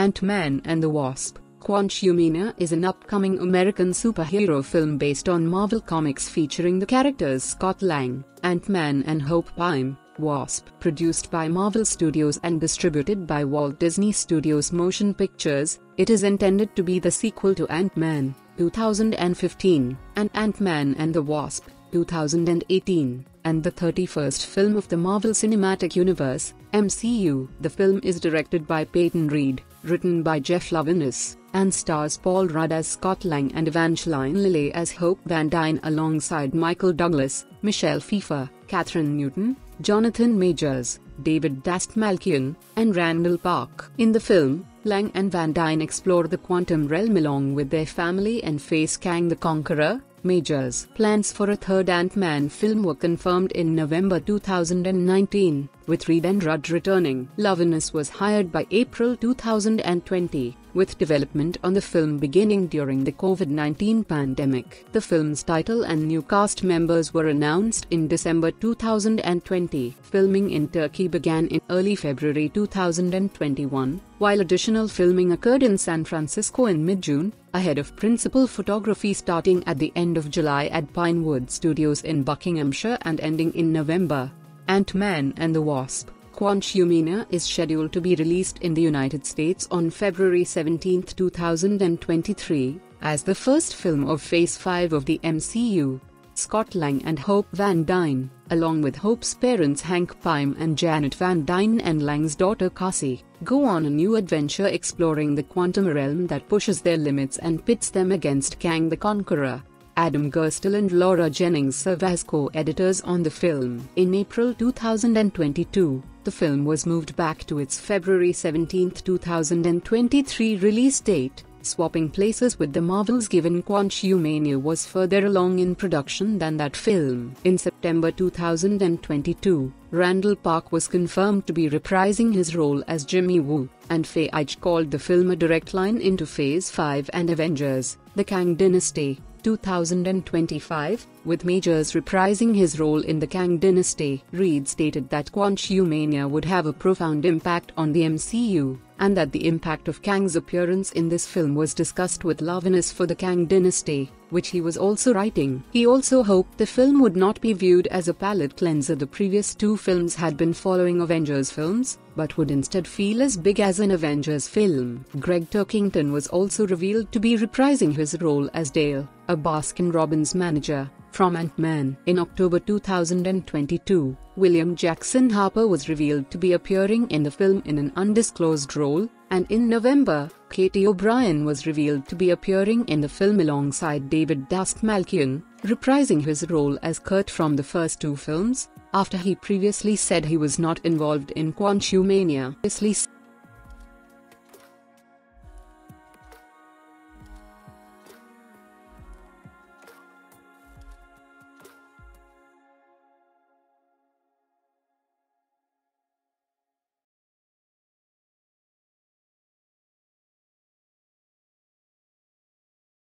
Ant-Man and the Wasp, Quantumania is an upcoming American superhero film based on Marvel Comics featuring the characters Scott Lang, Ant-Man and Hope Pym, Wasp. Produced by Marvel Studios and distributed by Walt Disney Studios Motion Pictures, it is intended to be the sequel to Ant-Man, 2015, and Ant-Man and the Wasp, 2018, and the 31st film of the Marvel Cinematic Universe, MCU. The film is directed by Peyton Reed, written by Jeff Loveness, and stars Paul Rudd as Scott Lang and Evangeline Lilly as Hope Van Dyne alongside Michael Douglas, Michelle Pfeiffer, Kathryn Newton, Jonathan Majors, David Dastmalchian, and Randall Park. In the film, Lang and Van Dyne explore the quantum realm along with their family and face Kang the Conqueror, Majors. Plans for a third Ant-Man film were confirmed in November 2019, with Reed and Rudd returning. Loveness was hired by April 2020, with development on the film beginning during the COVID-19 pandemic. The film's title and new cast members were announced in December 2020. Filming in Turkey began in early February 2021, while additional filming occurred in San Francisco in mid-June, ahead of principal photography starting at the end of July at Pinewood Studios in Buckinghamshire and ending in November. Ant-Man and the Wasp Quantumania is scheduled to be released in the United States on February 17, 2023, as the first film of Phase 5 of the MCU. Scott Lang and Hope Van Dyne, along with Hope's parents Hank Pym and Janet Van Dyne and Lang's daughter Cassie, go on a new adventure exploring the quantum realm that pushes their limits and pits them against Kang the Conqueror. Adam Gerstel and Laura Jennings serve as co-editors on the film. In April 2022, the film was moved back to its February 17, 2023 release date, swapping places with the Marvels given Quantumania was further along in production than that film. In September 2022, Randall Park was confirmed to be reprising his role as Jimmy Woo, and Feige called the film a direct line into Phase 5 and Avengers, The Kang Dynasty. 2025, with Majors reprising his role in the Kang dynasty. Reed stated that Quantumania would have a profound impact on the MCU, and that the impact of Kang's appearance in this film was discussed with Loveness for the Kang dynasty, which he was also writing. He also hoped the film would not be viewed as a palate cleanser the previous two films had been following Avengers films, but would instead feel as big as an Avengers film. Gregg Turkington was also revealed to be reprising his role as Dale, a Baskin-Robbins manager, from Ant-Man. In October 2022, William Jackson Harper was revealed to be appearing in the film in an undisclosed role, and in November, Katy O'Brian was revealed to be appearing in the film alongside David Dastmalchian, reprising his role as Kurt from the first two films, after he previously said he was not involved in Quantumania.